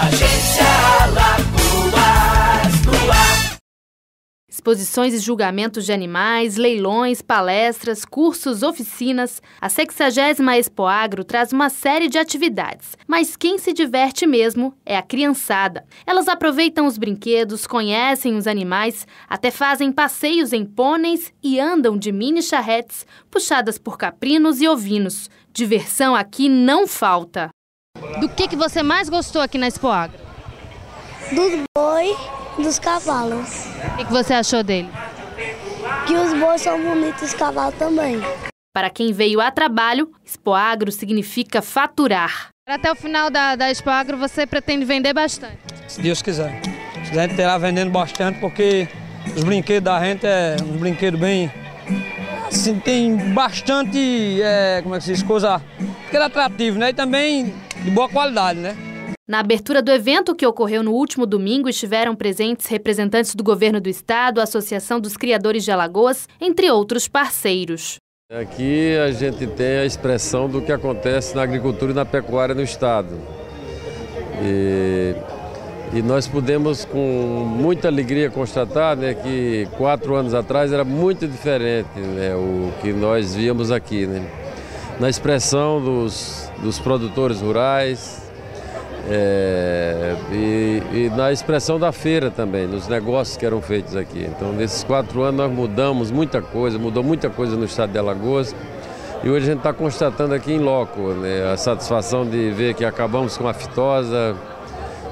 Agência Lagoas no ar. Exposições e julgamentos de animais, leilões, palestras, cursos, oficinas. A 60 Expo Agro traz uma série de atividades, mas quem se diverte mesmo é a criançada. Elas aproveitam os brinquedos, conhecem os animais, até fazem passeios em pôneis e andam de mini charretes puxadas por caprinos e ovinos. Diversão aqui não falta. Do que, que você mais gostou aqui na Expo Agro? Dos boi dos cavalos. O que, que você achou dele? Que os bois são bonitos e os cavalos também. Para quem veio a trabalho, Expo Agro significa faturar. Até o final da, da Expo Agro você pretende vender bastante? Se Deus quiser. Se a gente terá vendendo bastante, porque os brinquedos da gente é um brinquedo bem. Assim, tem bastante, é, como é que se diz, coisa. Que é atrativo, né? E também de boa qualidade, né? Na abertura do evento, que ocorreu no último domingo, estiveram presentes representantes do governo do estado, a Associação dos Criadores de Alagoas, entre outros parceiros. Aqui a gente tem a expressão do que acontece na agricultura e na pecuária no estado. E, e nós pudemos com muita alegria constatar né, que quatro anos atrás era muito diferente né, o que nós víamos aqui. Né? Na expressão dos, dos produtores rurais, é, e, e, na expressão da feira também, nos negócios que eram feitos aqui. Então, nesses quatro anos nós mudamos muita coisa, mudou muita coisa no estado de Alagoas. E hoje a gente está constatando aqui em loco né, a satisfação de ver que acabamos com a fitosa,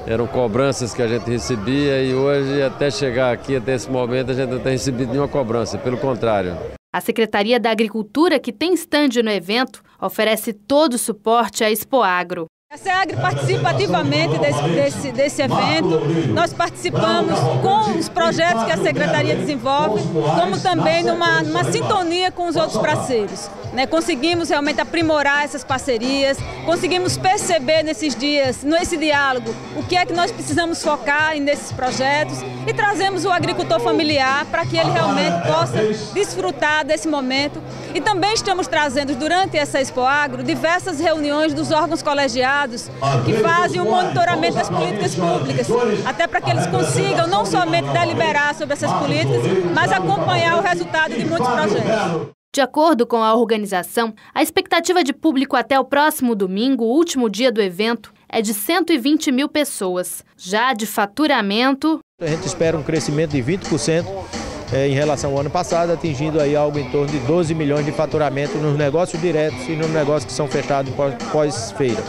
eram cobranças que a gente recebia e hoje, até chegar aqui, até esse momento, a gente não tem recebido nenhuma cobrança, pelo contrário. A Secretaria da Agricultura, que tem estande no evento, oferece todo o suporte à Expo Agro. A SEAGRE participa ativamente desse, desse, desse, evento. Nós participamos com os projetos que a Secretaria desenvolve, como também numa, numa sintonia com os outros parceiros. Né? Conseguimos realmente aprimorar essas parcerias, conseguimos perceber nesses dias, nesse diálogo, o que é que nós precisamos focar nesses projetos e trazemos o agricultor familiar para que ele realmente possa desfrutar desse momento. E também estamos trazendo, durante essa Expo Agro, diversas reuniões dos órgãos colegiados que fazem o monitoramento das políticas públicas, até para que eles consigam não somente deliberar sobre essas políticas, mas acompanhar o resultado de muitos projetos. De acordo com a organização, a expectativa de público até o próximo domingo, último dia do evento, é de 120 mil pessoas. Já de faturamento. A gente espera um crescimento de 20% é, em relação ao ano passado, atingindo aí algo em torno de 12 milhões de faturamento nos negócios diretos e nos negócios que são fechados pós-feira.